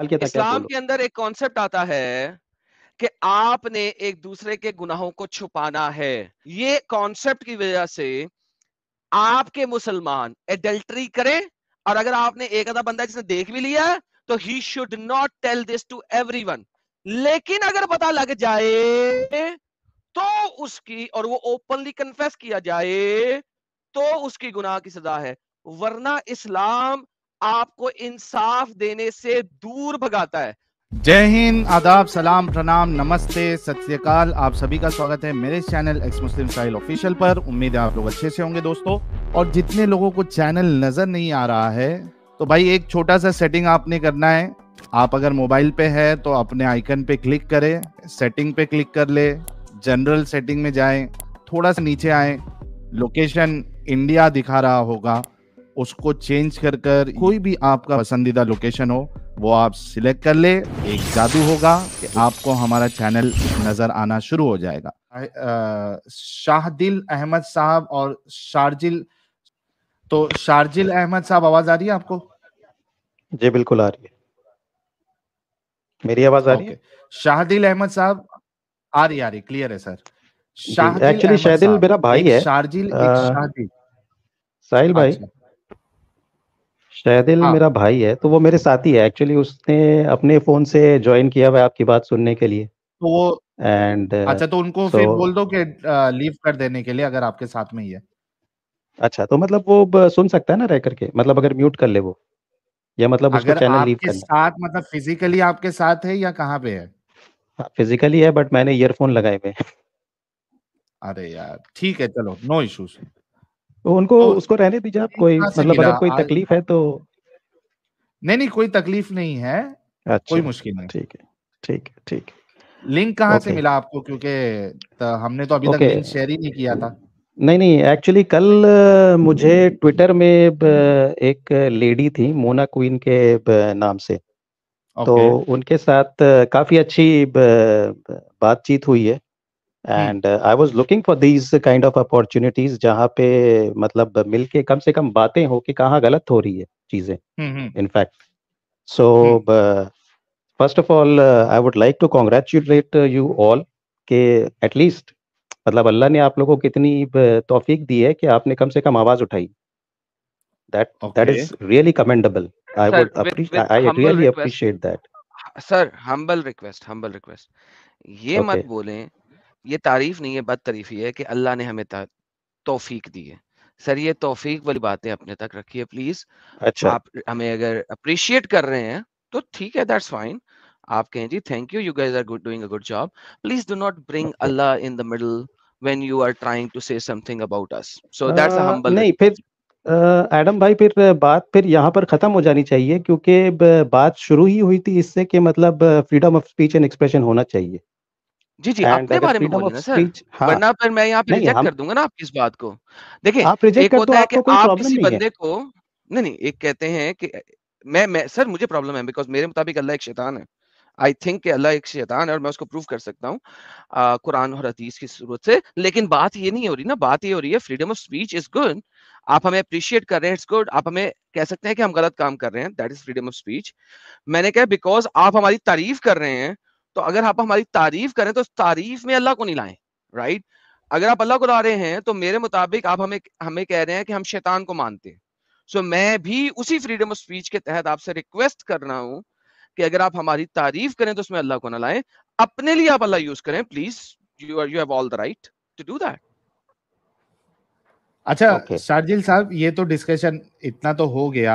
इस्लाम के अंदर एक कॉन्सेप्ट आता है कि आपने एक दूसरे के गुनाहों को छुपाना है। ये कॉन्सेप्ट की वजह से आपके मुसलमान एडल्ट्री करें और अगर आपने एक आधा बंदा जिसने देख भी लिया तो ही should not tell this to everyone लेकिन अगर पता लग जाए तो उसकी और वो ओपनली कन्फेस किया जाए तो उसकी गुनाह की सजा है। वरना इस्लाम आपको इंसाफ देने से दूर भगाता है। जय हिंद, आदाब, सलाम, प्रणाम, नमस्ते, सत आप सभी का स्वागत है मेरे channel ex Muslim style official पर। उम्मीद है आप लोग अच्छे से होंगे दोस्तों। और जितने लोगों को चैनल नज़र नहीं आ रहा है तो भाई एक छोटा सा सेटिंग आपने करना है। आप अगर मोबाइल पे है तो अपने आइकन पे क्लिक करें सेटिंग पे क्लिक कर ले जनरल सेटिंग में जाएँ, थोड़ा सा नीचे आए लोकेशन इंडिया दिखा रहा होगा। उसको चेंज कर कर कोई भी आपका पसंदीदा लोकेशन हो वो आप सिलेक्ट कर ले। एक जादू होगा कि आपको हमारा चैनल नज़र आना शुरू हो जाएगा। शाहदिल अहमद साहब और शारजिल तो शारजिल अहमद साहब आवाज़ आ रही है आपको? जी बिल्कुल आ रही है। मेरी आवाज़ आ रही है? शाहदिल अहमद साहब आ रही आ रही क्लियर है सर एक्चुअली शाहदिल मेरा भाई है। शारजिल शाहदिल। साहिल भाई। अच्छा। शायदिल हाँ. मेरा भाई है तो वो मेरे साथी है। एक्चुअली उसने अपने फ़ोन से ज्वाइन किया हुआ आपकी बात सुनने के लिए। तो वो एंड अच्छा तो उनको फिर बोल दो कि लीव कर देने के लिए अगर आपके साथ में ही है। अच्छा तो मतलब वो सुन सकता है ना रह करके? मतलब अगर म्यूट कर ले वो? या मतलब उसको चैनल लीव कर साथ मतलब फिजिकली आपके साथ है या कहाँ पे है? फिजिकली हाँ, है बट मैंने ईयरफोन लगाए हुए अरे यार ठीक है चलो नो इश्यूज़ तो उनको तो उसको रहने दीजिए आप कोई मतलब अगर कोई तकलीफ़ है तो नहीं नहीं कोई तकलीफ़ नहीं है अच्छा, कोई मुश्किल नहीं। ठीक है ठीक है ठीक है। लिंक कहाँ से मिला आपको? क्योंकि हमने तो अभी तक लिंक शेयर ही नहीं किया था। नहीं नहीं एक्चुअली कल मुझे ट्विटर में एक लेडी थी मोना क्वीन के नाम से। तो उनके साथ काफ़ी अच्छी बातचीत हुई है। And I was looking for these kind of opportunities जहाँ पे मतलब मिलके कम से कम बातें हो कि कहाँ गलत हो रही है चीज़ें। In fact so first of all I would like to congratulate you all के एटलीस्ट मतलब अल्लाह ने आप लोगों को कितनी तौफीक दी है कि आपने कम से कम आवाज़ उठाई। That that is really commendable I would I really appreciate that sir humble request humble request ये okay. मत बोलें ये तारीफ़ नहीं है बद तारीफी है कि अल्लाह ने हमें तौफीक दी है। सर ये तौफीक वाली बातें अपने तक रखिए प्लीज़। अच्छा। आप हमें अगर अप्रिशिएट कर रहे हैं तो ठीक है दैट्स फाइन आप कहें जी thank you you guys are good doing a good job please do not bring Allah in the middle when you are trying to say something about us so that's a humble नहीं फिर Adam भाई फिर बात फिर यहाँ पर खत्म हो जानी चाहिए क्योंकि बात शुरू ही हुई थी इससे कि मतलब freedom of speech and expression होना चाहिए। जी, जी, अपने बारे में बोलिए ना सर, हाँ, वरना फिर मैं यहाँ पे रिजेक्ट कर दूँगा ना आपकी इस बात को। देखिए, एक होता है कि आप किसी बंदे को नहीं, नहीं, एक कहते हैं कि मैं मैं सर मुझे प्रॉब्लम है बिकॉज़ मेरे मुताबिक अल्लाह एक शैतान है। आई थिंक कि अल्लाह एक शैतान है और मैं उसको प्रूव कर सकता हूँ कुरान और हदीस की सूरत से। लेकिन बात ये नहीं हो रही ना, बात ये हो रही है freedom of speech is good. आप हमें अप्रिशिएट कर रहे हैं, इट्स गुड। आप हमें कह सकते हैं कि हम गलत काम कर रहे हैं, that is freedom of speech. मैंने कहा बिकॉज़ आप हमारी तारीफ़ कर रहे हैं तो अगर आप हमारी तारीफ़ करें तो तारीफ़ में अल्लाह को नहीं लाएँ राइट अगर आप अल्लाह को ला रहे हैं तो मेरे मुताबिक आप हमें हमें कह रहे हैं कि हम शैतान को मानते हैं। सो so, मैं भी उसी फ्रीडम ऑफ़ स्पीच के तहत आपसे रिक्वेस्ट कर रहा हूँ कि अगर आप हमारी तारीफ़ करें तो उसमें अल्लाह को ना लाएँ। अपने लिए आप अल्लाह यूज़ करें please you are you have all the right to do that अच्छा okay. शार्जिल साहब ये तो डिस्कशन इतना तो हो गया।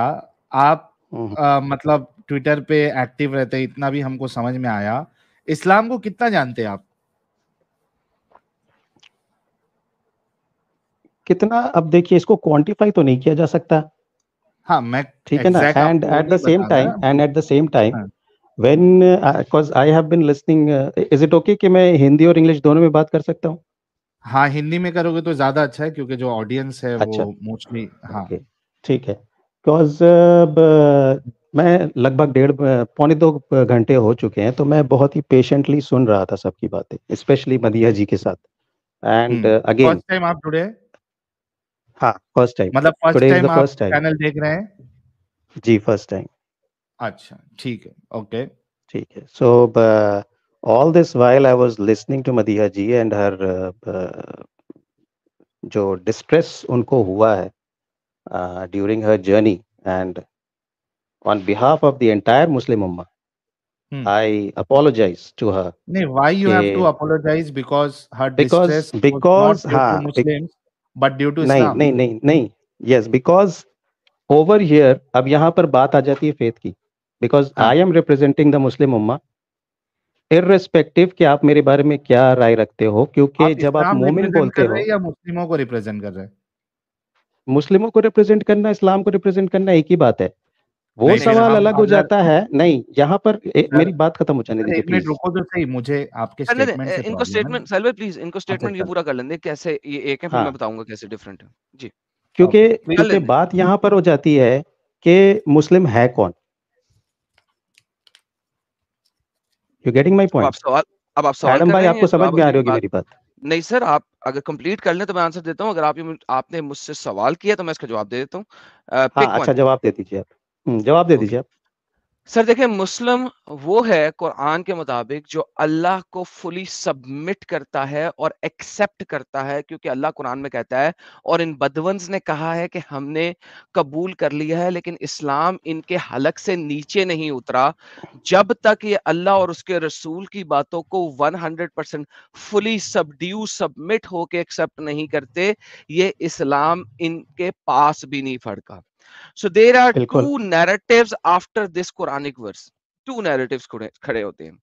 आप हम्म। आ, मतलब ट्विटर पे एक्टिव रहते इतना भी हमको समझ में आया। इस्लाम को कितना जानते हैं आप? कितना? अब देखिए इसको क्वांटिफाई तो नहीं किया जा सकता। हाँ मैं ठीक है ना? And at the same time and at the same time when because I have been listening is it okay कि मैं हिंदी और इंग्लिश दोनों में बात कर सकता हूँ? हाँ हिंदी में करोगे तो ज़्यादा अच्छा है क्योंकि जो ऑडियंस है अच्छा, वो मोस्टली हाँ ठीक है। बिकॉज़ uh, मैं लगभग डेढ़ पौने दो घंटे हो चुके हैं तो मैं बहुत ही पेशेंटली सुन रहा था सबकी बातें स्पेशली मदिया जी के साथ। एंड अगेन फ़र्स्ट टाइम आप जुड़े? हाँ फ़र्स्ट टाइम मतलब फ़र्स्ट टाइम टाइम चैनल देख रहे हैं? जी फ़र्स्ट टाइम अच्छा ठीक है ओके ठीक है so all this while I was listening to Madiya ji and her जो डिस्ट्रेस उनको हुआ है during her journey and on behalf of the entire Muslim Ummah, hmm. I apologize to her. No, why you have to apologize? Because her because, distress because was not due to Muslims, but due to Islam. नहीं नहीं नहीं yes because over here अब यहाँ पर बात आ जाती है faith की because हाँ. I am representing the Muslim Ummah irrespective कि आप मेरे बारे में क्या राय रखते हो क्योंकि जब आप मोमिन बोलते हो या मुस्लिमों को रिप्रेजेंट कर रहे हैं मुस्लिमों को रिप्रेजेंट करना इस्लाम को रिप्रेजेंट करना एक ही बात है वो नहीं, सवाल नहीं, अलग हो जाता है। नहीं यहाँ पर ए, मेरी बात खत्म हो जाने दीजिए प्लीज़ रुको तो सही मुझे आपके स्टेटमेंट से इनको स्टेटमेंट सलवे प्लीज़ इनको स्टेटमेंट ये। पूरा कर लेंगे कैसे ये एक है फिर मैं हाँ। बताऊँगा कैसे डिफरेंट है। जी। क्योंकि क्योंकि बात यहाँ पर हो जाती है कि मुस्लिम है कौन। यू गेटिंग माय पॉइंट अब आप सवाल भाई आपको समझ में आ रही होगी मेरी बात। नहीं सर आप अगर कंप्लीट कर लें तो मैं आंसर देता हूँ अगर आप आपने मुझसे सवाल किया तो मैं इसका जवाब दे देता हूँ। हाँ, अच्छा जवाब दे दीजिए आप। जवाब दे दीजिए आप। सर, देखिए, मुस्लिम वो है कुरान के मुताबिक जो अल्लाह को फुली सबमिट करता है और एक्सेप्ट करता है, क्योंकि अल्लाह कुरान में कहता है, और इन बदवंस ने कहा है कि हमने कबूल कर लिया है, लेकिन इस्लाम इनके हलक से नीचे नहीं उतरा। जब तक ये अल्लाह और उसके रसूल की बातों को 100 परसेंट फुली सबड्यू सबमिट होके एक्सेप्ट नहीं करते, ये इस्लाम इनके पास भी नहीं फड़का। So there are two narratives after this quranic verse. Two narratives खड़े होते हैं।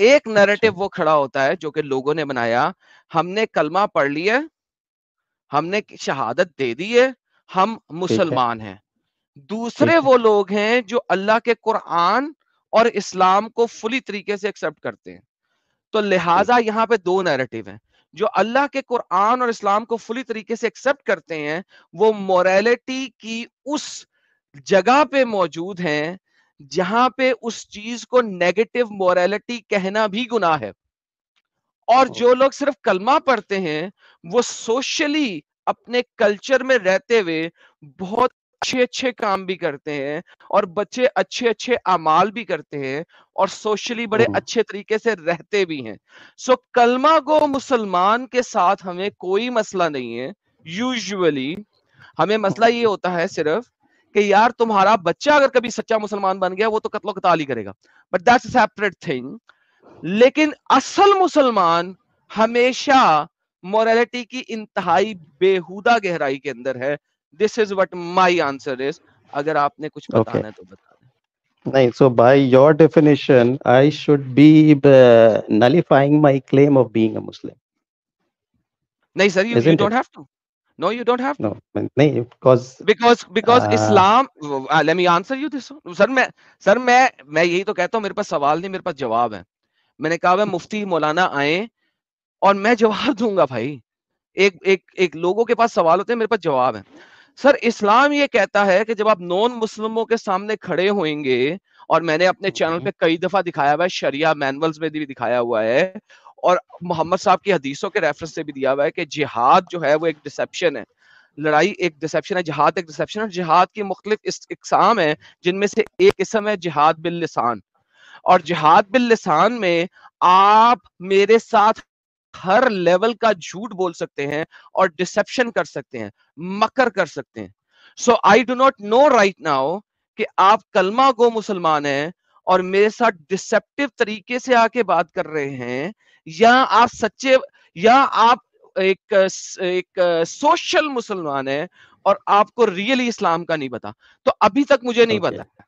एक नैरेटिव वो खड़ा होता है जो कि लोगों ने बनाया हमने कलमा पढ़ लिया हमने शहादत दे दी है हम मुसलमान हैं। दूसरे वो लोग हैं जो अल्लाह के कुरान और इस्लाम को फुली तरीके से एक्सेप्ट करते हैं। तो लिहाजा यहाँ पे दो नैरेटिव हैं। जो अल्लाह के कुरान और इस्लाम को फुली तरीके से एक्सेप्ट करते हैं वो मोरालिटी की उस जगह पे मौजूद हैं जहाँ पे उस चीज़ को नेगेटिव मोरालिटी कहना भी गुनाह है। और जो लोग सिर्फ़ कलमा पढ़ते हैं वो सोशली अपने कल्चर में रहते हुए बहुत अच्छे अच्छे काम भी करते हैं और बच्चे अच्छे अच्छे अमाल भी करते हैं और सोशली बड़े हम्म। अच्छे तरीके से रहते भी हैं। सो कलमा को मुसलमान के साथ हमें कोई मसला नहीं है। यूजुअली हमें मसला ये होता है सिर्फ़ कि यार तुम्हारा बच्चा अगर कभी सच्चा मुसलमान बन गया वो तो कत्लो कताल ही करेगा। बट दैट्स सेपरेट थिंग लेकिन असल मुसलमान हमेशा मोरालिटी की इंतहाई बेहुदा गहराई के अंदर है। This is what my answer is अगर आपने कुछ बताना okay. है तो बता नहीं so by your definition I should be nullifying my claim of being a Muslim नहीं sir you you don't have to no you don't have to. No नहीं because because because uh, islam uh, let me answer you this sir मैं sir मैं मैं यही तो कहता हूँ मेरे पास सवाल नहीं मेरे पास जवाब है। मैंने कहा मैं मुफ्ती मौलाना आए और मैं जवाब दूँगा भाई। एक एक एक लोगों के पास सवाल होते हैं मेरे पास जवाब है। सर इस्लाम ये कहता है कि जब आप नॉन मुस्लिमों के सामने खड़े होंगे और मैंने अपने चैनल पे कई दफ़ा दिखाया हुआ है शरिया मैनुअल्स में भी दिखाया हुआ है और मोहम्मद साहब की हदीसों के रेफरेंस से भी दिया हुआ है कि जिहाद जो है वो एक डिसेप्शन है। लड़ाई एक डिसेप्शन है जिहाद एक डिसेप्शन है जिहाद की मुख्तलिफ़ इकसाम है जिनमें से एक किस्म है जिहाद बिल लिसान। और जिहाद बिल लिसान में आप मेरे साथ हर लेवल का झूठ बोल सकते हैं और डिसेप्शन कर सकते हैं मकर कर सकते हैं। So I do not know right now कि आप कलमा गो मुसलमान हैं और मेरे साथ डिसेप्टिव तरीके से आके बात कर रहे हैं या आप सच्चे या आप एक एक सोशल मुसलमान है और आपको रियली इस्लाम का नहीं पता। तो अभी तक मुझे नहीं okay. पता।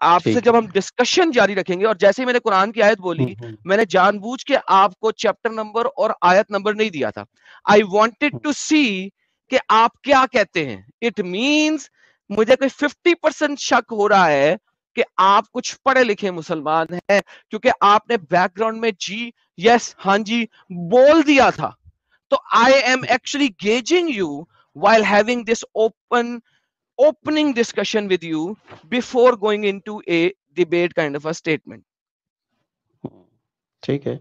आपसे जब हम डिस्कशन जारी रखेंगे और जैसे ही मैंने कुरान की आयत बोली हम्म, हम्म। मैंने जानबूझ के आपको चैप्टर नंबर और आयत नंबर नहीं दिया था। आई वॉन्टेड टू सी कि आप क्या कहते हैं। इट मीन्स मुझे कोई फिफ्टी परसेंट शक हो रहा है कि आप कुछ पढ़े लिखे मुसलमान हैं क्योंकि आपने बैकग्राउंड में जी यस हाँ जी बोल दिया था। तो I am actually gauging you while having this open opening discussion with you before going into a debate kind of a statement. ठीक है।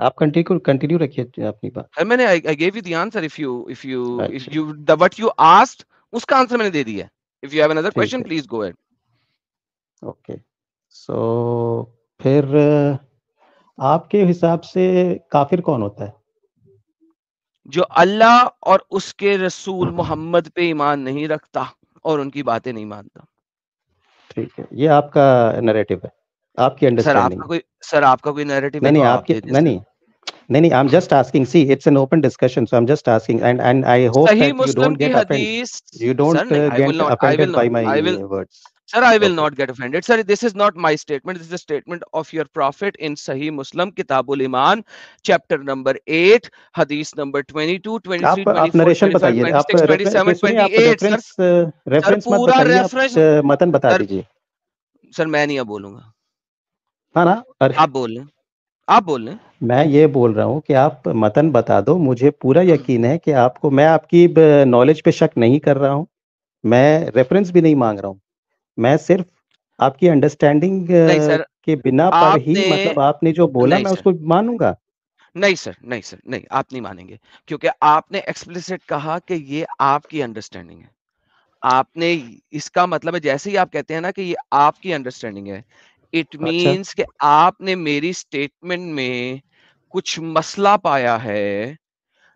आप कंटिन्यू कंटिन्यू रखिए अपनी बात। मैंने I gave you the answer if you if you if you the what you asked उसका answer मैंने दे दिया if you have another question please go ahead okay so फिर आपके हिसाब से काफिर कौन होता है? जो अल्लाह और उसके रसूल मोहम्मद पे ईमान नहीं रखता और उनकी बातें नहीं मानता। ठीक है ये आपका नैरेटिव है आपकी अंडरस्टैंडिंग सर आपका कोई सर आपका कोई नैरेटिव नहीं नहीं तो आपके नहीं नहीं नहीं नहीं I am just asking see it's an open discussion so I am just asking and and I hope that you don't get offended you don't get offended by my words Sir, I will okay. not get offended. Sir, this is not my statement. This is a statement of your prophet in Sahih Muslim, Kitabul Iman, chapter number 8, hadith number 22, 23, 24, 25, 26, 27, 28. Sir, reference पूरा reference मतन बता दीजिए sir मैं नहीं अब बोलूँगा हाँ ना आप बोल लें आप बोल लें मैं ये बोल रहा हूँ कि आप मतन बता दो मुझे पूरा यकीन है कि आपको मैं आपकी नॉलेज पे शक नहीं कर रहा हूँ मैं रेफरेंस भी नहीं मांग रहा हूँ मैं सिर्फ़ आपकी अंडरस्टैंडिंग के बिना पर ही मतलब आपने जो बोला मैं उसको मानूँगा। नहीं सर नहीं सर नहीं आप नहीं मानेंगे क्योंकि आपने एक्सप्लिसिट कहा कि ये आपकी अंडरस्टैंडिंग है। आपने इसका मतलब है जैसे ही आप कहते हैं ना कि ये आपकी अंडरस्टैंडिंग है इट अच्छा। मींस कि आपने मेरी स्टेटमेंट में कुछ मसला पाया है।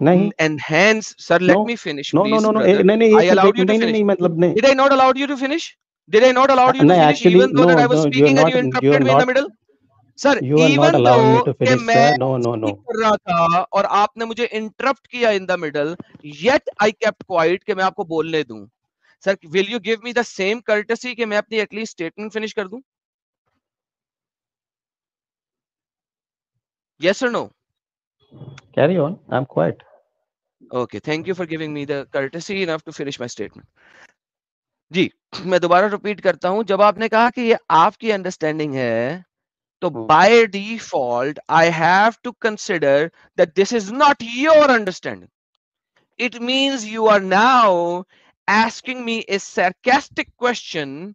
नहीं। Enhance sir let me finish no no no नहीं नहीं फिनिश नहीं मतलब नहीं। Did I not allowed you to finish Did I not allow you no, to finish actually, even though no, that I was no, speaking and you interrupted me in the middle? Sir you are not allowing me to finish sir no no no कर रहा था और आपने मुझे interrupt किया in the middle yet I kept quiet कि मैं आपको बोलने दूँ sir will you give me the same courtesy कि मैं अपनी एटलीस्ट स्टेटमेंट फिनिश कर दूँ yes or no carry on i'm quiet okay thank you for giving me the courtesy enough to finish my statement जी। मैं दोबारा repeat करता हूँ जब आपने कहा कि ये आपकी अंडरस्टैंडिंग है तो by default I have to consider that this is not your understanding it means you are now asking me a sarcastic question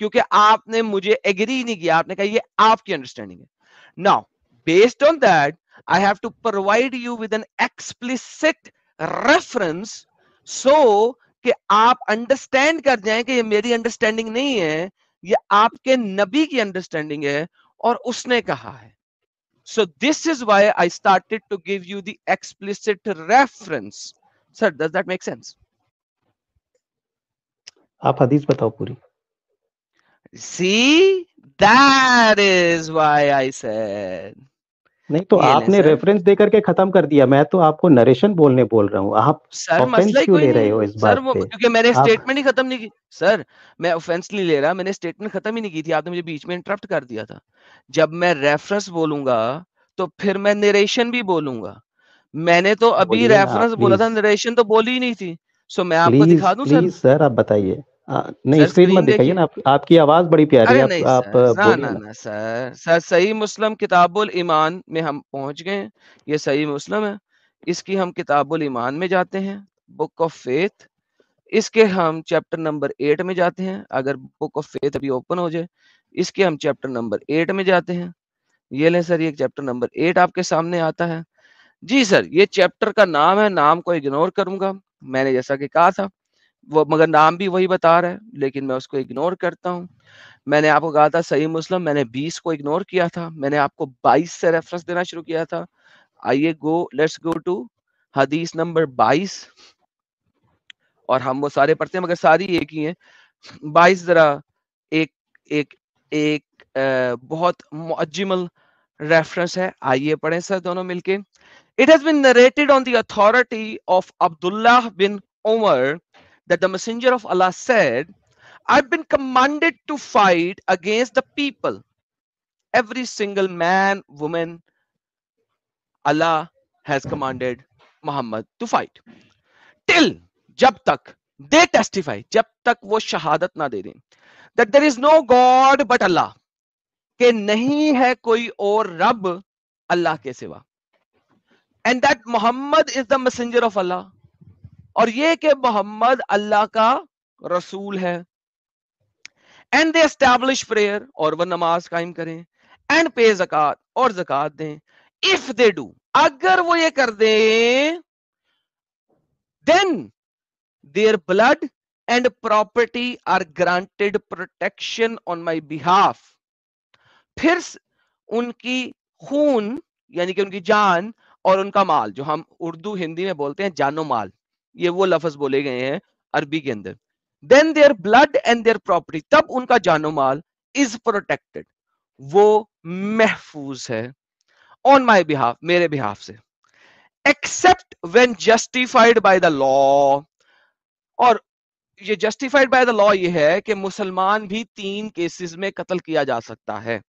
क्योंकि आपने मुझे एग्री नहीं किया। आपने कहा ये आपकी अंडरस्टैंडिंग है। Now based on that I have to provide you with an explicit reference so कि आप अंडरस्टैंड कर जाएँ कि ये मेरी अंडरस्टैंडिंग नहीं है ये आपके नबी की अंडरस्टैंडिंग है और उसने कहा है so this is why i started to give you the explicit reference sir does that make sense आप हदीस बताओ पूरी see that is why i said नहीं तो आपने रेफरेंस देकर के खत्म कर दिया। मैं तो आपको नरेशन बोलने बोल रहा हूँ। आप सर मसला क्यों ले रहे हो इस सर बात क्योंकि मैंने स्टेटमेंट ही खत्म नहीं की। सर मैं ऑफेंस नहीं ले रहा मैंने स्टेटमेंट खत्म ही नहीं की थी। आपने मुझे बीच में इंटरप्ट कर दिया था। जब मैं रेफरेंस बोलूँगा तो फिर मैं नरेशन भी बोलूँगा। मैंने तो अभी रेफरेंस बोला था नरेशन तो बोली ही नहीं थी। सो मैं आपको दिखा दूँ सर? सर आप बताइए। नहीं स्क्रीन मत दिखाइए ना आप, आपकी आवाज़ बड़ी प्यारी है आप, आप ना, ना, ना, सर सर सही मुस्लिम किताबुल ईमान में हम पहुँच गए ये सही मुस्लिम है। इसकी हम किताबुल ईमान में जाते हैं बुक ऑफ़ फेथ। इसके हम चैप्टर नंबर एट में जाते हैं अगर बुक ऑफ़ फेथ अभी ओपन हो जाए इसके हम चैप्टर नंबर एट में जाते हैं। ये लें सर ये चैप्टर नंबर एट आपके सामने आता है। जी सर ये चैप्टर का नाम है नाम को इग्नोर करूँगा मैंने जैसा कि कहा था। वो मगर नाम भी वही बता रहा है, लेकिन मैं उसको इग्नोर करता हूँ। मैंने आपको कहा था, सही मुस्लिम, मैंने 20 को इग्नोर किया था, मैंने आपको 22 से रेफरेंस देना शुरू किया था। आइए गो लेट्स गो टू हदीस नंबर 22 और हम वो सारे पढ़ते हैं, मगर सारी एक ही है। 22 जरा एक एक एक बहुत मुअज्जमल रेफरेंस है। आइए पढ़ें सर दोनों मिलके। It has been narrated on the authority of Abdullah bin Umar that the Messenger of Allah said, I've been commanded to fight against the people. Every single man, woman, Allah has commanded Muhammad to fight. Till jab tak they testify, jab tak wo shahadat na de dein, that there is no God but Allah. Ke nahi hai koi aur Rab Allah ke siwa. And that Muhammad is the messenger of Allah. और ये कि मोहम्मद अल्लाह का रसूल है। And they establish prayer और वह नमाज़ कायम करें। एंड पे जक़ात और जक़ात दें। इफ़ दे डू अगर वो ये कर दे then their blood and property are granted protection on my behalf फिर उनकी खून, यानी कि उनकी जान और उनका माल, जो हम उर्दू हिंदी में बोलते हैं, जानो माल। ये वो लफज बोले गए हैं अरबी के अंदर। Then their blood and their property तब उनका जानो माल इज़ प्रोटेक्टेड वो महफूज है। ऑन माई बिहाफ मेरे बिहाफ से। Except when justified by the law और ये जस्टिफाइड बाय द लॉ ये है कि मुसलमान भी तीन केसेस में कत्ल किया जा सकता है।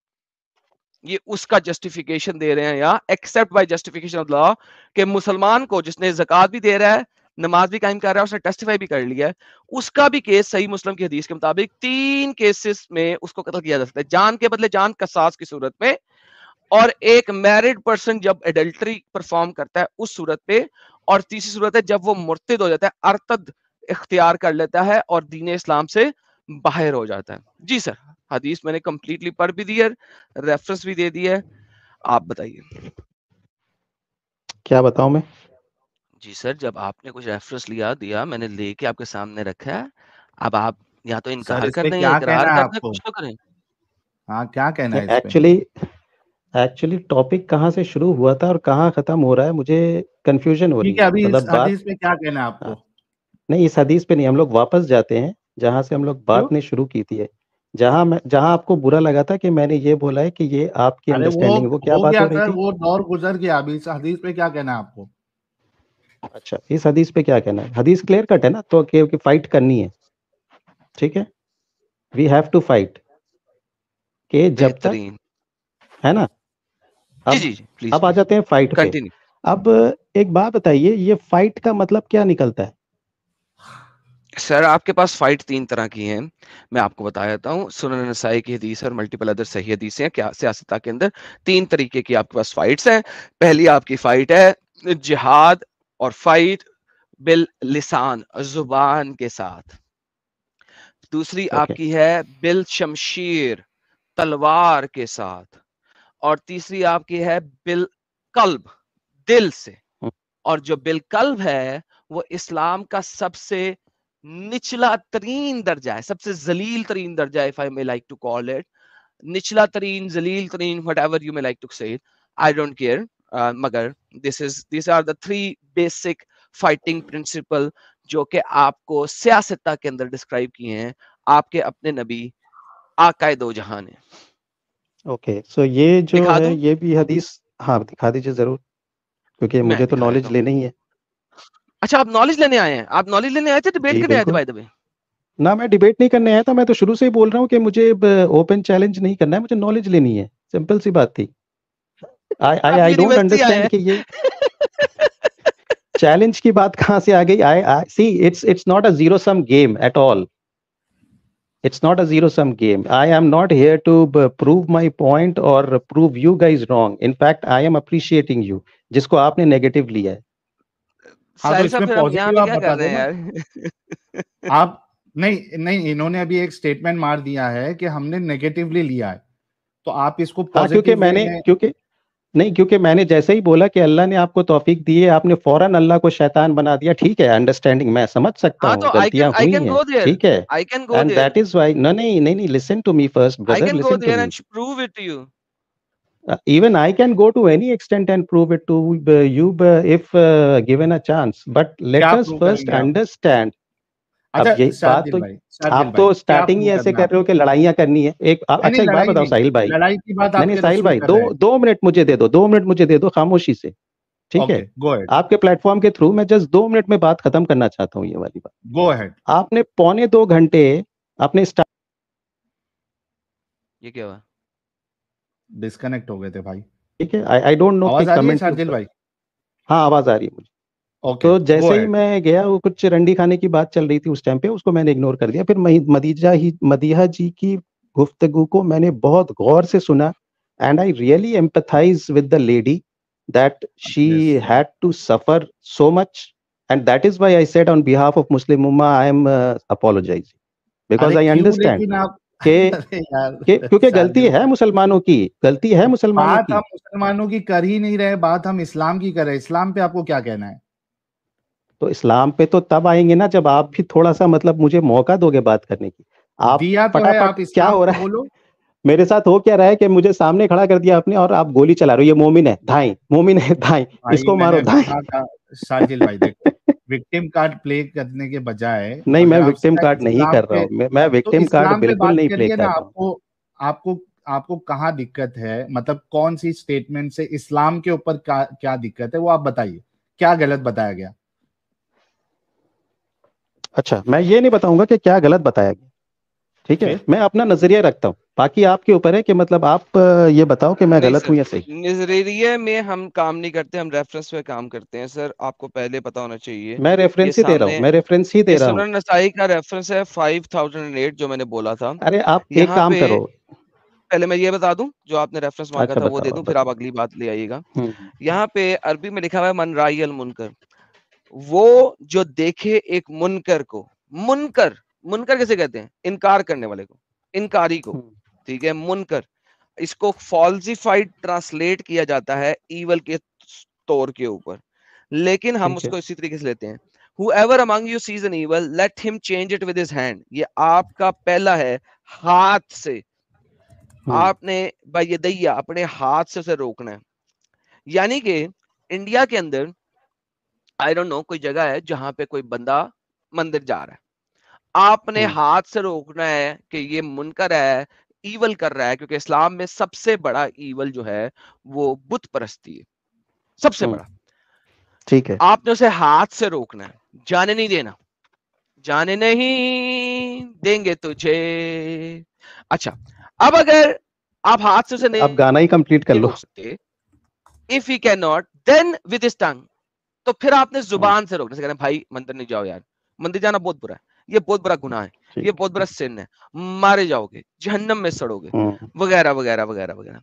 ये उसका जस्टिफिकेशन दे रहे हैं या except by justification of law कि मुसलमान को जिसने जक़ात भी दे रहा है नमाज़ भी कायम कर रहा है, उसने टेस्टिफाई भी कर लिया है। उसका भी केस सही मुस्लिम की हदीस के मुताबिक तीन केसेस में उसको कत्ल किया जा सकता है, जान के बदले जान कसास की सूरत में। और एक मैरिड पर्सन जब एडल्ट्री परफॉर्म करता है, उस सूरत पे और तीसरी सूरत है, जब वो मुर्तद हो जाता है, अरतद इख्तियार कर लेता है और दीन इस्लाम से बाहर हो जाता है। जी सर, हदीस मैंने कंप्लीटली पढ़ भी दी है रेफरेंस भी दे दिया है। आप बताइए। क्या बताऊँ मैं? जी सर जब आपने कुछ रेफरेंस लिया दिया मैंने लेके आपके सामने रखा है अब आप या तो इनकार कर दें या इकरार कर दें कुछ तो करें। हाँ क्या कहना है एक्चुअली एक्चुअली टॉपिक कहाँ से शुरू हुआ था और कहाँ खत्म हो रहा है मुझे कंफ्यूजन हो रही है अभी मतलब इस हदीस पे क्या कहना है आपको? हाँ। नहीं इस हदीस पे नहीं हम लोग वापस जाते हैं जहाँ से हम लोग बात ने शुरू की थी। जहाँ मैं जहाँ आपको बुरा लगा था कि मैंने ये बोला है कि ये आपकी अंडरस्टैंडिंग वो, वो क्या बात हो रही थी? वो दौर गुजर गया अभी इस हदीस पे क्या कहना है आपको? अच्छा इस हदीस पे क्या कहना है? हदीस क्लियर कट है ना? तो कि फाइट करनी है। ठीक है? वी हैव टू फाइट के जब तक है ना? अब, जी, जी, अब आ जाते हैं फाइट पे। अब एक बात बताइए ये फाइट का मतलब क्या निकलता है? सर आपके पास फाइट तीन तरह की हैं। मैं आपको बता देता हूँ। सुनन नसाई की हदीस और मल्टीपल अदर सही हदीस हैं। क्या सियासता के अंदर तीन तरीके की आपके पास फाइट्स हैं। पहली आपकी फाइट है जिहाद और फाइट बिल लिसान ज़ुबान के साथ। दूसरी okay. आपकी है बिल शमशीर तलवार के साथ। और तीसरी आपकी है बिल कल्ब दिल से। और जो बिल कल्ब है वो इस्लाम का सबसे निचला तरीन दर्जा है सबसे जलील तरीन दर्जा if I may like to call it निचला तरीन जलील तरीन whatever you may like to say I don't care मगर this is this are the three basic fighting principle जो कि आपको सियासता के अंदर डिस्क्राइब किए हैं। आपके अपने नबी आकाए दो जहाँ ने ओके सो ये जो है ये भी हदीस हाँ दिखा दीजिए ज़रूर क्योंकि मुझे तो नॉलेज लेना ही है। अच्छा आप नॉलेज लेने आए हैं? आप नॉलेज लेने आए थे? डिबेट करने आए थे बाय द वे ना मैं डिबेट नहीं करने आया था मैं तो शुरू से ही बोल रहा हूँ कि मुझे ओपन चैलेंज नहीं करना है मुझे नॉलेज लेनी है। सिंपल सी बात थी। आई आई आई डोंट अंडरस्टैंड कि ये चैलेंज की बात कहाँ से आ गई? I see it's it's not a zero sum game at all it's not a zero sum game. I am not here to prove my point or prove you guys wrong. In fact i am appreciating you जिसको आपने negative लिया है। हाँ तो इसमें positive आप बता दो यार? आप नहीं नहीं इन्होंने अभी एक स्टेटमेंट मार दिया है कि हमने नेगेटिवली लिया है। तो आप इसको हाँ, क्योंकि मैंने क्योंकि नहीं क्योंकि मैंने जैसे ही बोला कि अल्लाह ने आपको तौफीक दी है आपने फ़ौरन अल्लाह को शैतान बना दिया। ठीक है अंडरस्टैंडिंग मैं समझ सकता हाँ, हूँ तो गलतियाँ हुई हैं। ठीक है? And that is why no नहीं नहीं नहीं listen to me first brother listen to me prove it to you uh, even i can go to any extent and prove it to uh, you uh, if uh, given a chance but let us first understand अब ये बात तो आप तो starting ही ऐसे कर रहे हो कि लड़ाइयाँ करनी है। एक अच्छा एक बात बताओ साहिल भाई। लड़ाई की बात नहीं साहिल भाई दो दो मिनट मुझे दे दो दो मिनट मुझे दे दो खामोशी से ठीक है? आपके प्लेटफॉर्म के थ्रू मैं जस्ट दो मिनट में बात खत्म करना चाहता हूँ ये वाली बात। गो अहेड आपने पौने दो घंटे अपने स्टार्ट ये क्या हुआ? डिस्कनेक्ट हो गए थे भाई। ठीक है आई आई डोंट नो है शार्दिल भाई? हाँ आवाज़ आ रही है मुझे। Okay, तो जैसे ही मैं गया वो कुछ रंडी खाने की बात चल रही थी उस टाइम पे उसको मैंने इग्नोर कर दिया। फिर मदीजा ही मदीहा जी की गुफ्तगु को मैंने बहुत गौर से सुना and I really empathise with the lady that she had to suffer so much and that is why I said on behalf of Muslim Ummah, I am uh, apologizing because I understand. के क्योंकि गलती है मुसलमानों की गलती है मुसलमानों की। बात हम मुसलमानों की कर ही नहीं रहे बात हम इस्लाम की कर रहे इस्लाम पे आपको क्या कहना है? तो इस्लाम पे तो तब आएँगे ना जब आप भी थोड़ा सा मतलब मुझे मौका दोगे बात करने की। आप दिया तो है आप क्या हो रहा है? मेरे साथ हो क्या रहा है कि मुझे सामने खड़ा कर दिया आपने और आप गोली चला रहे हो ये मोमिन है धाई मोमिन है धाई इसको मारो धाई साजिल भाई देखो विक्टिम कार्ड प्ले करने के बजाय नहीं मैं विक्टिम कार्ड नहीं कर रहा हूँ मैं विक्टिम कार्ड बिल्कुल नहीं प्ले कर रहा आपको आपको आपको कहाँ दिक्कत है? मतलब कौन सी स्टेटमेंट से इस्लाम के ऊपर क्या क्या दिक्कत है वो आप बताइए क्या गलत बताया गया? अच्छा मैं ये नहीं बताऊँगा कि क्या गलत बताया गया। ठीक है मैं अपना नज़रिया रखता हूँ। बाकी आपके ऊपर है कि मतलब आप ये बताओ कि मैं गलत हूँ या सही? नज़रिए में हम काम नहीं करते हम रेफरेंस पे काम करते हैं सर। आपको पहले पता होना चाहिए मैं रेफरेंस ही दे रहा हूँ मैं रेफरेंस ही दे रहा हूँ। नसाई का रेफरेंस है फाइव थाउज़ेंड एट जो मैंने बोला था। अरे आप एक काम करो। पहले मैं ये बता दूँ जो आपने रेफरेंस मांगा अच्छा, था वो दे दूँ फिर आप अगली बात ले आइएगा। हम्म, हम्म। यहाँ पे अरबी में लिखा हुआ है मन अल मुनकर वो जो देखे एक मुनकर को। मुनकर मुनकर कैसे कहते हैं? इनकार करने वाले को इनकारी को हम्म। ठीक है? मुनकर। इसको फॉल्सिफाइड ट्रांसलेट किया जाता है ईवल के तौर के ऊपर। लेकिन हम उसको इसी तरीके से लेते हैं। Whoever among you sees an evil let him change it with his hand ये आपका पहला है हाथ से। हम्म। आपने भाई ये दैया अपने हाथ से उसे रोकना है। यानी कि इंडिया के अंदर आई डोंट नो कोई जगह है जहाँ पे कोई बंदा मंदिर जा रहा है। आपने हम्म। हाथ से रोकना है कि ये मुनकर है ईवल कर रहा है क्योंकि इस्लाम में सबसे बड़ा ईवल जो है वो बुत परस्ती है। सबसे हम्म। बड़ा। ठीक है। आपने उसे हाथ से रोकना है। जाने नहीं देना। जाने नहीं देंगे तुझे। अच्छा अब अगर आप हाथ से उसे नहीं अब गाना ही कंप्लीट कर लो। If you can not then with tongue तो फिर आपने ज़ुबान से रोकना से भाई मंदिर नहीं जाओ यार। मंदिर जाना बहुत बुरा है। ये बहुत बड़ा गुनाह है। ये बहुत बड़ा सिन है। मारे जाओगे जहन्नम में सड़ोगे। हम्म। वगैरह वगैरह वगैरह वगैरह।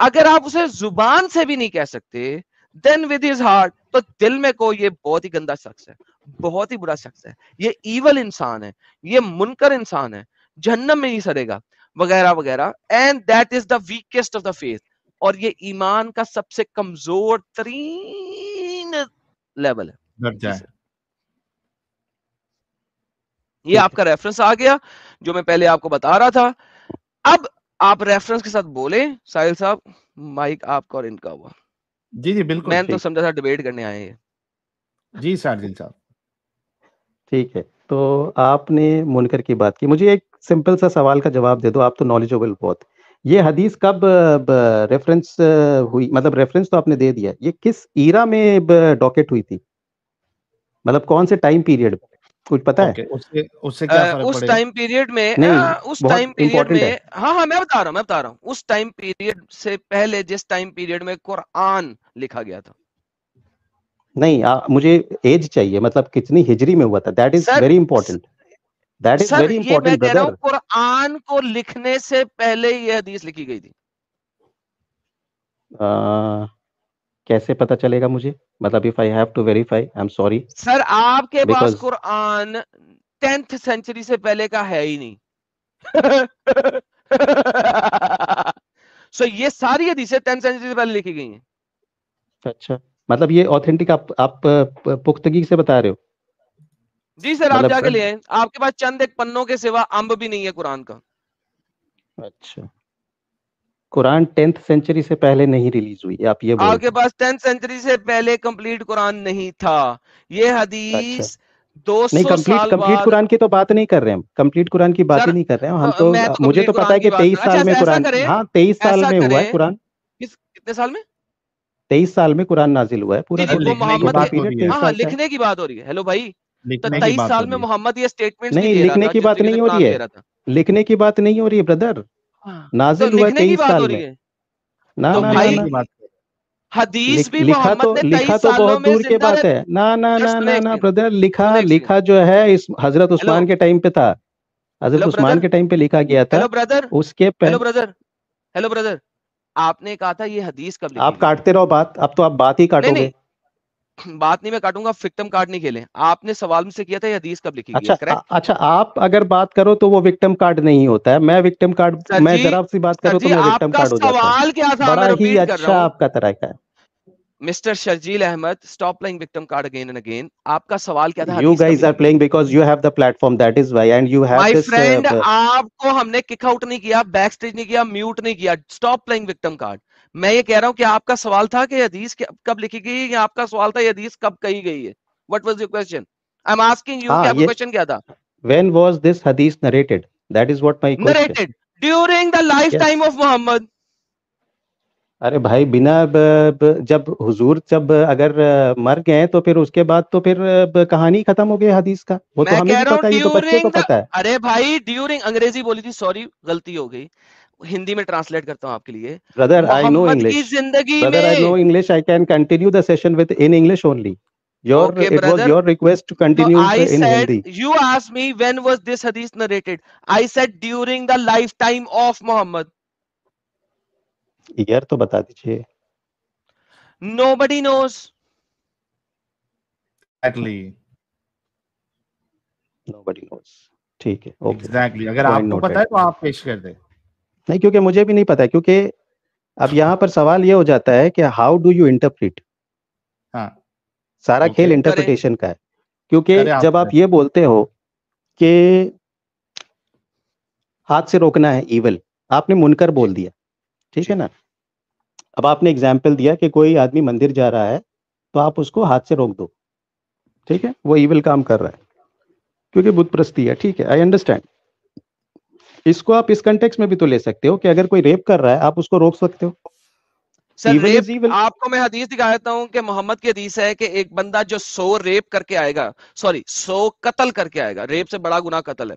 अगर आप उसे ज़ुबान से भी नहीं कह सकते देन विद इज़ हार्ट तो दिल में को ये बहुत ही गंदा शख्स है। बहुत ही बुरा शख्स है। ये ईवल इंसान है। ये मुनकर इंसान है। जहन्नम में ही सड़ेगा। वगैरह वगैरह। And that is the weakest of the faith और ये ईमान का सबसे कमज़ोर तरीन लेवल है। ये आपका रेफरेंस आ गया जो मैं पहले आपको बता रहा था। अब आप रेफरेंस के साथ बोले साहिल साहब माइक आपका और इनका हुआ। जी जी बिल्कुल मैंने तो समझा था डिबेट करने आए हैं। जी साहिल साहब। ठीक है तो आपने मुनकर की बात की। मुझे एक सिंपल सा सवाल का जवाब दे दो आप तो नॉलेजेबल बहुत। ये हदीस कब रेफरेंस हुई? मतलब रेफरेंस तो आपने दे दिया। ये किस ईरा में डॉकेट हुई थी? मतलब कौन से टाइम पीरियड में? कुछ पता है? उससे उससे क्या फ़र्क उस टाइम पीरियड में नहीं, आ, उस टाइम पीरियड में हाँ। हाँ मैं बता रहा हूँ मैं बता रहा हूँ। उस टाइम पीरियड से पहले जिस टाइम पीरियड में कुरान लिखा गया था। नहीं आ, मुझे एज चाहिए मतलब कितनी हिजरी में हुआ था? That is very important that is very important brother Quran को लिखने से पहले ये हदीस लिखी गई थी। आ, कैसे पता चलेगा मुझे? मतलब if I have to verify I am sorry sir आपके Because... पास कुरान टेंथ सेंचुरी से पहले का है ही नहीं। सो so, ये सारी हदीसें टेंथ सेंचुरी से पहले लिखी गई हैं। अच्छा। मतलब ये ऑथेंटिक आप आप पुख्तगी से बता रहे हो? जी सर मतलब आप जाके ले आए। आपके पास चंद एक पन्नों के सिवा अंब भी नहीं है कुरान का। अच्छा। कुरान टेंथ सेंचुरी से पहले नहीं रिलीज़ हुई आप ये आपके पास टेंथ सेंचुरी से पहले कंप्लीट कुरान नहीं था। ये हदीस अच्छा। दो नहीं कंप्लीट कंप्लीट कुरान की तो बात नहीं कर रहे हैं कंप्लीट कुरान की बात ही नहीं कर रहे हैं हम तो, तो मुझे तो पता है कि तेईस साल में कुरान हाँ तेईस साल में हुआ है कुरान। कितने साल में? तेईस साल में कुरान नाजिल हुआ है पूरा हाँ, हाँ, लिखने की बात हो रही है। हेलो भाई। तो तेईस साल में मोहम्मद ये स्टेटमेंट नहीं लिखने की बात नहीं हो रही है। लिखने की बात नहीं हो रही है ब्रदर हाँ। नाजिल तो हुआ तेईस साल में। ना तो ना ना हदीस भी लिखा तो लिखा तो बहुत दूर की बात है। ना ना ना ना ना ब्रदर लिखा लिखा जो है इस हज़रत उस्मान के टाइम पे था। हज़रत उस्मान के टाइम पे लिखा गया था। ब्रदर उसके हेलो ब्रदर हेलो ब्रदर आपने कहा था ये हदीस कब आप काटते रहो बात। अब तो आप बात ही काटोगे। बात नहीं मैं काटूँगा विक्टिम कार्ड नहीं खेले। आपने सवाल मुझसे किया था हदीस कब लिखी अच्छा गई, अच्छा आप अगर बात करो तो वो विक्टिम कार्ड नहीं होता है। मैं विक्टिम कार्ड मैं जरा सी बात करूँ तो मैं विक्टिम कार्ड हो जाता सवाल क्या था? बड़ा ही अच्छा आपका तरीका है। Mister Sharjeel Ahmed stop playing victim card again and again आपका सवाल क्या था you guys are playing because you have the platform that is why and you have my friend आपको हमने किक आउट नहीं किया बैक स्टेज नहीं किया म्यूट नहीं किया। स्टॉप प्लेइंग विक्टिम कार्ड मैं ये कह रहा हूँ कि आपका सवाल था कि हदीस कब लिखी गई है या आपका सवाल था हदीस कब कही गई है? What was your question I am asking you क्या क्वेश्चन क्या था? व्हेन वाज दिस हदीस narrated that is what my narrated during the lifetime of Muhammad अरे भाई बिना जब हुजूर जब अगर मर गए तो फिर उसके बाद तो फिर कहानी खत्म हो गई हदीस का। वो तो हमें भी पता है तो बच्चे को पता है। अरे भाई ड्यूरिंग अंग्रेज़ी बोली थी सॉरी गलती हो गई। हिंदी में ट्रांसलेट करता हूँ आपके लिए ब्रदर आई नो इंग्लिश ज़िंदगी brother I know English I can continue the session with in English only your okay, it brother. was your request to continue no, I in said, Hindi. You asked me when was this hadith narrated. I said during the lifetime of Muhammad. Year तो बता दीजिए nobody knows exactly nobody knows ठीक है okay exactly अगर आपको पता है तो आप पेश कर दे नहीं क्योंकि मुझे भी नहीं पता क्योंकि अब यहाँ पर सवाल ये हो जाता है कि हाउ डू यू इंटरप्रिट हाँ। सारा okay. खेल इंटरप्रिटेशन का है। क्योंकि जब आप ये बोलते हो कि हाथ से रोकना है इवल आपने मुनकर बोल दिया ठीक है ना? अब आपने एग्ज़ाम्पल दिया कि कोई आदमी मंदिर जा रहा है तो आप उसको हाथ से रोक दो ठीक है? वो इविल काम कर रहा है क्योंकि बुद्ध प्रस्ती है ठीक है आई अंडरस्टैंड इसको आप इस कंटेक्स में भी तो ले सकते हो कि अगर कोई रेप कर रहा है आप उसको रोक सकते हो। सर रेप आपको मैं हदीस दिखाता हूँ कि मोहम्मद की हदीस है कि एक बंदा जो सो रेप करके आएगा सॉरी सो कत्ल करके आएगा। रेप से बड़ा गुना कत्ल है।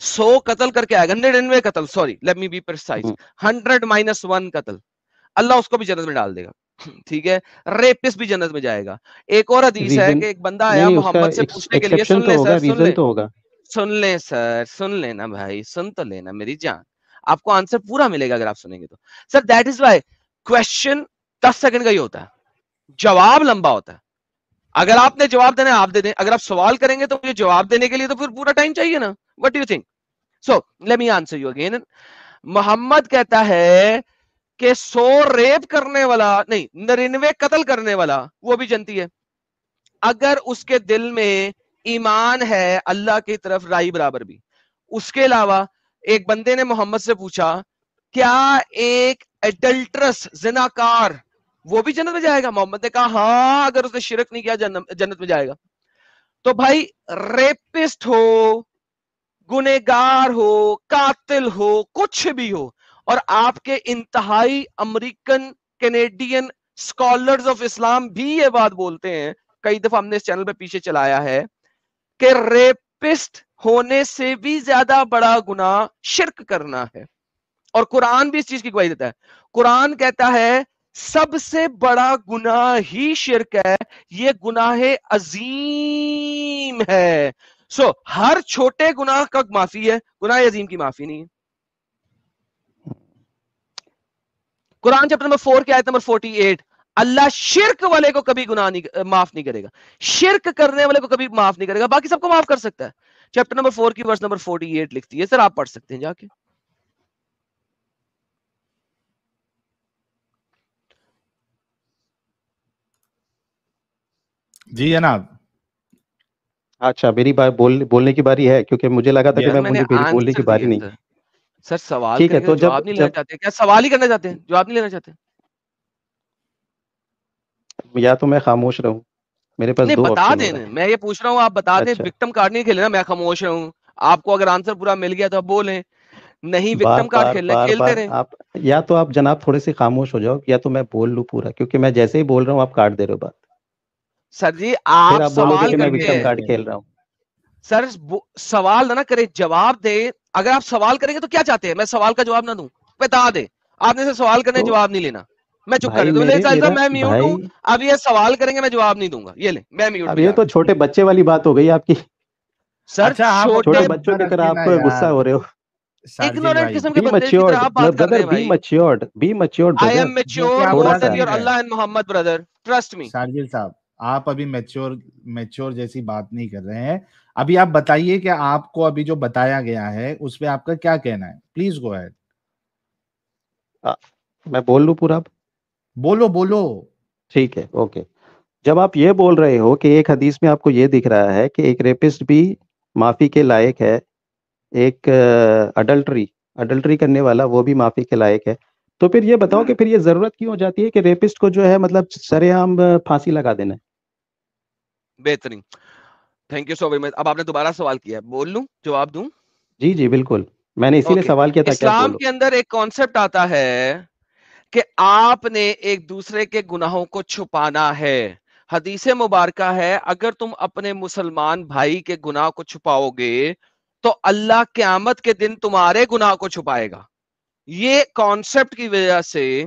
सो कत्ल करके आएगा निन्यानवे कत्ल sorry let me be precise hundred minus one कत्ल। अल्लाह उसको भी जन्नत में डाल देगा। ठीक है? रेपिस भी जन्नत में जाएगा। एक और हदीस है कि एक बंदा आया मोहम्मद से पूछने के लिए सुन ले तो सर सुन ले। तो होगा। सुन ले सर, सुन लेना भाई, सुन तो लेना मेरी जान। आपको आंसर पूरा मिलेगा अगर आप सुनेंगे तो। Sir that is why question दस सेकंड का ही होता है। जवाब लंबा होता है। अगर आपने जवाब देना आप दे दें। अगर आप सवाल करेंगे तो मुझे जवाब देने के लिए तो फिर पूरा टाइम चाहिए ना। What you think so let me answer you again Muhammad कहता है कि सो रेप करने वाला, नहीं, नरिनवे कत्ल करने वाला, वो भी जनती है। अगर उसके दिल में ईमान है अल्लाह की तरफ़ राई बराबर भी। उसके अलावा एक बंदे ने मोहम्मद से पूछा, क्या एक एडल्ट्रस जिनाकार, वो भी जन्नत में जाएगा? मोहम्मद ने कहा हाँ अगर उसने शिरक नहीं किया, जन्नत में जाएगा। तो भाई रेपिस्ट हो गुनेगार हो, कातिल हो, कुछ भी हो, और आपके इंतहाई American Canadian scholars of Islam भी ये बात बोलते हैं। कई दफ़ा हमने इस चैनल पे पीछे चलाया है। कि रेपिस्ट होने से भी ज़्यादा बड़ा गुना शिरक करना है। और कुरान भी इस चीज़ की गवाही देता है। कुरान कहता है सबसे बड़ा गुनाह ही शिरक है ये गुनाह अजीम है। सो so, हर छोटे गुनाह का माफ़ी है गुनाह अजीम की माफ़ी नहीं है। कुरान चैप्टर नंबर फोर के आयत नंबर फोर्टी एट अल्लाह शिरक वाले को कभी गुनाह नहीं माफ़ नहीं करेगा। शिरक करने वाले को कभी माफ़ नहीं करेगा। बाकी सबको माफ़ कर सकता है। चैप्टर नंबर फोर की वर्ष नंबर फोर्टी एट लिखती है। सर आप पढ़ सकते हैं जाके। जी जनाब अच्छा मेरी बात बोल बोलने की बारी है क्योंकि मुझे लगा था कि मैं मुझे मेरी बोलने की बारी नहीं सर सवाल ठीक है तो जवाब नहीं लेना चाहते। क्या सवाल ही करना चाहते हैं? जवाब नहीं लेना चाहते? या तो मैं खामोश रहूँ। मेरे पास दो बता दें मैं ये पूछ रहा हूँ आप बता दें विक्टिम अच्छा। कार्ड नहीं खेलना मैं खामोश रहूँ। आपको अगर आंसर पूरा मिल गया तो आप बोले। नहीं विक्टिम कार्ड खेलना खेलते रहे। आप या तो आप जनाब थोड़े से खामोश हो जाओ या तो मैं बोल लू पूरा क्योंकि मैं जैसे ही बोल रहा हूँ आप काट दे रहे हो बात। सर जी आप, आप सवाल करके कार्ड खेल रहा हूँ। सर सवाल ना करे जवाब दे। अगर आप सवाल करेंगे तो क्या चाहते हैं? मैं सवाल का जवाब ना दूँ। बता दे। आपने से सवाल करने तो, जवाब नहीं लेना। मैं चुप कर दूँ मैं म्यूट हूँ। अब ये सवाल करेंगे मैं जवाब नहीं दूँगा। ये ले मैं म्यूट अब ये तो छोटे बच्चे वाली बात हो गई आपकी। सर अच्छा, छोटे बच्चों की तरह आप गुस्सा हो रहे हो। ignorant किस्म के बंदे की तरह आप बात कर रहे हैं भाई। be matured be matured I am mature more than your Allah and Muhammad brother. Trust me. साहब आप अभी मेच्योर मेच्योर जैसी बात नहीं कर रहे हैं। अभी आप बताइए कि आपको अभी जो बताया गया है उस पर आपका क्या कहना है? प्लीज़ गो अहेड मैं बोल लू पूरा बोलो बोलो। ठीक है ओके। जब आप ये बोल रहे हो कि एक हदीस में आपको ये दिख रहा है कि एक रेपिस्ट भी माफ़ी के लायक है एक अडल्ट्री अडल्ट्री करने वाला वो भी माफ़ी के लायक है तो फिर ये बताओ कि फिर ये ज़रूरत क्यों हो जाती है कि रेपिस्ट को जो है मतलब सरेआम फांसी लगा देना है? बेहतरीन। Thank you so very much अब आपने दोबारा सवाल किया है बोल लू जवाब दू? जी जी बिल्कुल। मैंने इसीलिए okay. सवाल किया था इस्लाम के अंदर एक कॉन्सेप्ट आता है कि आपने एक दूसरे के गुनाहों को छुपाना है। हदीस मुबारक है, अगर तुम अपने मुसलमान भाई के गुनाह को छुपाओगे तो अल्लाह क्यामत के दिन तुम्हारे गुनाह को छुपाएगा। ये कॉन्सेप्ट की वजह से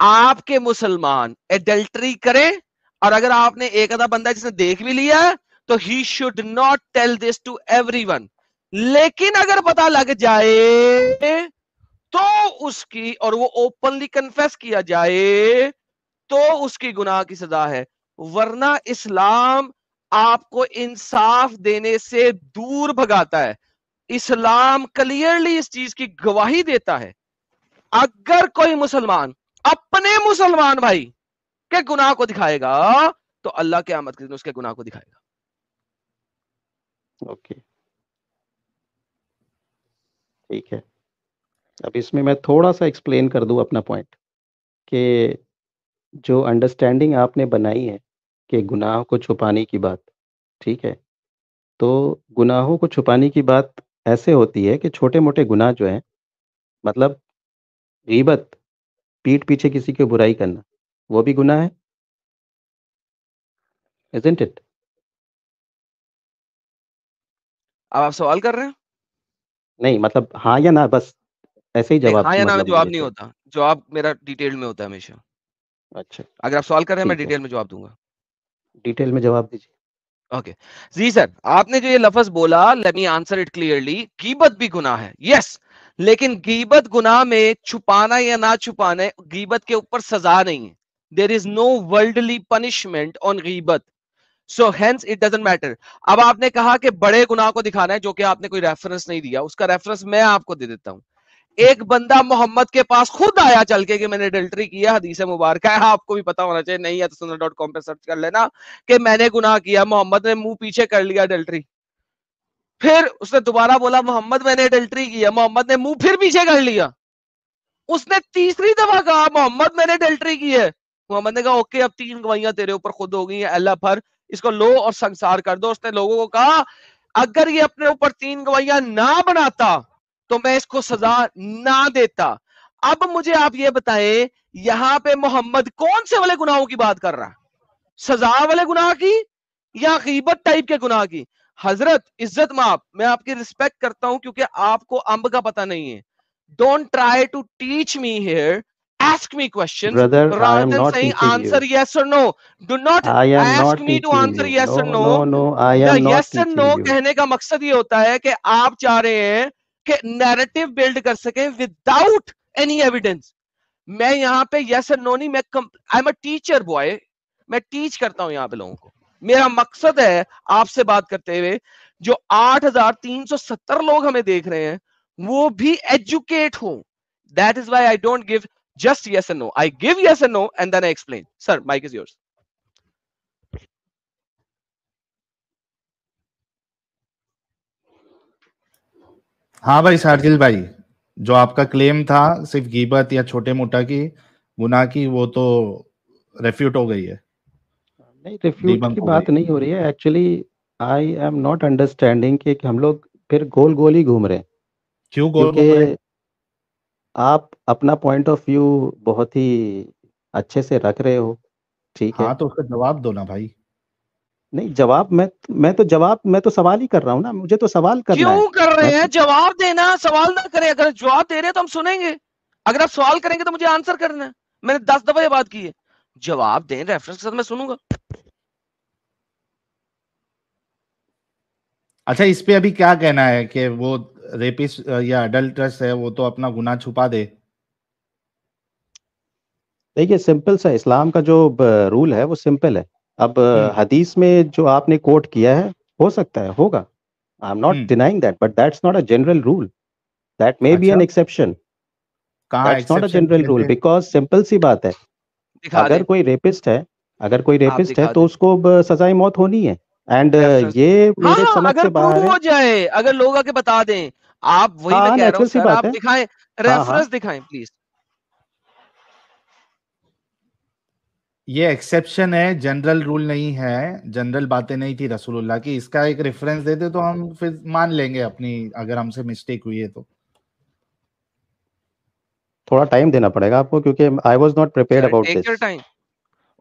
आपके मुसलमान एडल्ट्री करें, और अगर आपने एक आधा बंदा जिसने देख भी लिया तो ही should not tell this to every लेकिन अगर पता लग जाए तो उसकी, और वो ओपनली कन्फेस किया जाए तो उसकी गुनाह की सजा है। वरना इस्लाम आपको इंसाफ देने से दूर भगाता है। इस्लाम क्लियरली इस चीज़ की गवाही देता है। अगर कोई मुसलमान, अपने मुसलमान भाई के गुनाह को दिखाएगा तो अल्लाह के आमद के दिन उसके गुनाह को दिखाएगा। ओके। ठीक है। अब इसमें मैं थोड़ा सा एक्सप्लेन कर दूँ अपना पॉइंट कि जो अंडरस्टैंडिंग आपने बनाई है कि गुनाह को छुपाने की बात ठीक है तो गुनाहों को छुपाने की बात ऐसे होती है कि छोटे-मोटे गुनाह जो हैं मतलब गीबत, पीठ पीछे किसी की बुराई करना, वो भी गुनाह है? Isn't it? अब आप सवाल कर रहे हैं? नहीं मतलब हाँ या ना बस ऐसे ही जवाब हाँ या ना मतलब जवाब नहीं होता। जवाब मेरा डिटेल में होता है हमेशा। अच्छा। अगर आप सवाल कर रहे हैं मैं डिटेल में जवाब दूँगा। डिटेल में जवाब दीजिए। ओके। जी सर आपने जो ये लफज बोला let me answer it clearly गीबत भी गुनाह है। यस लेकिन गीबत गुनाह में छुपाना या ना छुपाना गीबत के ऊपर सजा नहीं है। There is no worldly punishment on गीबत। So hence it doesn't matter अब आपने कहा कि बड़े गुनाह को दिखाना है जो कि आपने कोई रेफरेंस नहीं दिया। उसका रेफरेंस मैं आपको दे देता हूँ। एक बंदा मोहम्मद के पास खुद आया चल के कि मैंने अडल्ट्री किया हदीस मुबारक है। आपको भी पता होना चाहिए, नहीं है तो सुनर डॉट कॉम पर सर्च कर लेना कि मैंने गुनाह किया, मोहम्मद ने मुँह पीछे कर लिया अडल्ट्री फिर उसने दोबारा बोला, मोहम्मद, मैंने अडल्ट्री किया मोहम्मद ने मुँह फिर पीछे कर लिया। उसने तीसरी दफ़ा कहा, मोहम्मद, मैंने अडल्ट्री की है। मोहम्मद ने कहा, ओके, अब तीन गवाइयाँ तेरे ऊपर खुद हो गई हैं, अल्लाह भर। इसको लो और संसार कर दो। उसने लोगों को कहा, अगर ये अपने ऊपर तीन गवाइयाँ ना बनाता तो मैं इसको सजा ना देता अब मुझे आप ये बताएँ यहाँ पे मोहम्मद कौन से वाले गुनाहों की बात कर रहा है सजा वाले गुनाह की या गीबत टाइप के गुनाह की हज़रत इज़्ज़त माप मैं आपकी रिस्पेक्ट करता हूँ क्योंकि आपको अंब का पता नहीं है don't try to teach me here ask me questions Brother, rather than saying answer you. yes or no. Do not ask me to answer you. yes no, or no. No, no, I am the not yes and no you. कहने का मकसद ये होता है कि आप चाह रहे हैं नैरेटिव बिल्ड कर सके विदाउट एनी एविडेंस मैं यहाँ पे यस एंड नो नहीं मैं I am a teacher boy मैं टीच करता हूँ यहाँ पे लोगों को। मेरा मकसद है आपसे बात करते हुए जो 8,370 लोग हमें देख रहे हैं वो भी एजुकेट हो। That is why I don't give just yes and no I give yes no and then I explain sir mic is yours हाँ भाई शार्जिल भाई जो आपका क्लेम था सिर्फ़ गीबत या छोटे मोटा की गुना की वो तो रेफ्यूट हो गई है। नहीं रेफ्यूट की बात नहीं हो रही है। Actually I am not understanding कि हम लोग फिर गोल गोल ही घूम रहे हैं। क्यों गोल घूम रहे आप अपना पॉइंट ऑफ़ व्यू बहुत ही अच्छे से रख रहे हो। ठीक हाँ, है हाँ। तो उसका जवाब दो ना भाई। नहीं जवाब मैं मैं तो जवाब मैं तो सवाल ही कर रहा हूँ ना मुझे तो सवाल करना क्यों है कर रहे हैं? जवाब देना सवाल ना करें। अगर जवाब दे रहे हैं तो हम सुनेंगे। अगर आप सवाल करेंगे तो मुझे आंसर करना है। मैंने दस दफ़ा ये बात की है। जवाब दें रेफरेंस के साथ मैं सुनूँगा। अच्छा इस पे अभी क्या कहना है कि वो रेपिस या अडल्टस है वो तो अपना गुनाह छुपा दे। देखिए सिंपल सा इस्लाम का जो रूल है वो सिंपल है। अब हम्म। हदीस में जो आपने कोट किया है हो सकता है होगा। I am not denying that but that's not a general rule that may be an exception that's not a general rule because simple सी बात है। अगर कोई रेपिस्ट है अगर कोई रेपिस्ट है तो उसको सजाए मौत होनी है। एंड ये मेरे हाँ, समझ से बाहर हो। जाए अगर लोग आके बता दें आप वही हाँ, मैं कह रहा हूँ आप दिखाएँ रेफरेंस हाँ, हाँ। दिखाएँ प्लीज़ ये एक्सेप्शन है जनरल रूल नहीं है जनरल बातें नहीं थी रसूलुल्लाह की। इसका एक रेफरेंस दे दे तो हम फिर मान लेंगे अपनी अगर हमसे मिस्टेक हुई है तो। थोड़ा टाइम देना पड़ेगा आपको क्योंकि I was not prepared about this time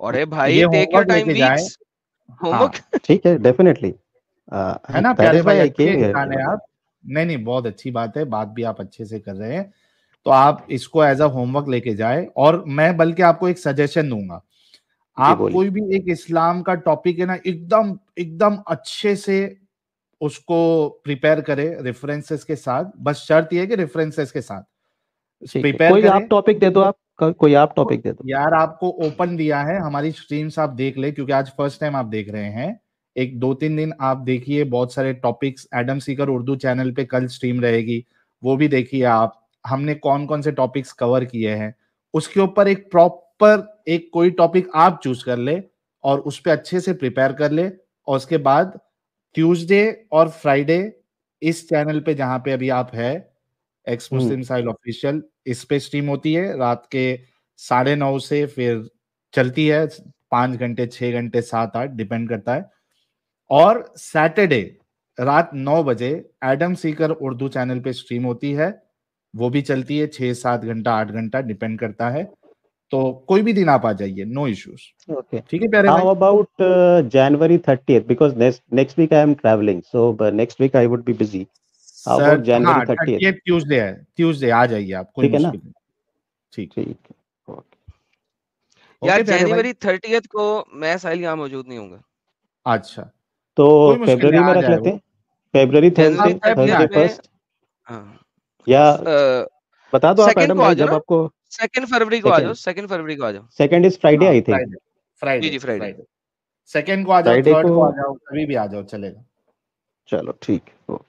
अरे भाई take your time weeks homework ठीक है डेफिनेटली है ना प्यारे भाई आप। नहीं नहीं बहुत अच्छी बात है बात भी आप अच्छे से कर रहे हैं। तो आप इसको एज अ होमवर्क लेके जाए और मैं बल्कि आपको एक सजेशन दूँगा। आप कोई भी एक इस्लाम का टॉपिक है ना एकदम एकदम अच्छे से उसको प्रिपेयर करे रेफरेंसेस के साथ। बस शर्त ये है कि रेफरेंसेस के साथ। प्रिपेयर कोई आप टॉपिक दे दो आप। कोई आप टॉपिक दे दो। यार आपको ओपन दिया है। हमारी स्ट्रीम्स आप देख ले क्योंकि आज फ़र्स्ट टाइम आप देख रहे हैं। एक दो तीन दिन आप देखिए बहुत सारे topics Adam Seeker Urdu channel पे कल स्ट्रीम रहेगी। वो भी देखिए आप। हमने कौन कौन से टॉपिक्स कवर किए हैं। उसके ऊपर एक प्रॉपर एक कोई टॉपिक आप चूज़ कर ले और उस पर अच्छे से प्रिपेयर कर ले और उसके बाद ट्यूसडे और फ्राइडे इस चैनल पे जहाँ पे अभी आप है एक्स मुस्लिम साइल ऑफिशियल इस पे स्ट्रीम होती है। रात के साढ़े नौ से फिर चलती है। पाँच घंटे छह घंटे सात आठ डिपेंड करता है। और सैटरडे रात नौ बजे एडम सीकर उर्दू चैनल पे स्ट्रीम होती है। वो भी चलती है। छह सात घंटा आठ घंटा डिपेंड करता है। तो कोई भी दिन आप आ जाइए नो इश्यूज़ ओके ठीक है प्यारे how about January 30th because next next week I am travelling so next week I would be busy how about January 30th Tuesday है ट्यूसडे आ जाइए आप कोई मुश्किल नहीं। ठीक। ठीक यार जनवरी 30th को मैं साहिल यहाँ मौजूद नहीं होऊँगा। अच्छा। तो फरवरी में रख लेते हैं। फरवरी थर्सडे थर्सडे फ़र्स्ट या बता दो आप मैडम जब आपको सेकंड फरवरी को आ जाओ सेकंड फरवरी को आ जाओ। Second is Friday I think Friday ji Friday second को आ जाओ थर्ड को आ जाओ कभी भी आ जाओ चलेगा। चलो ठीक ओके ओके।